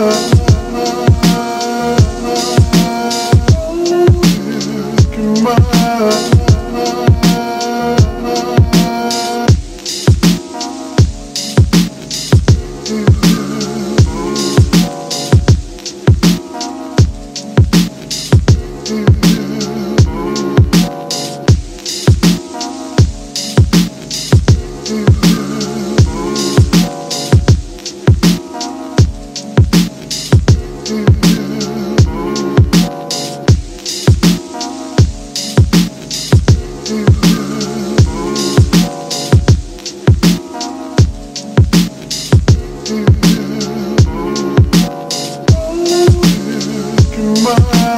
love. love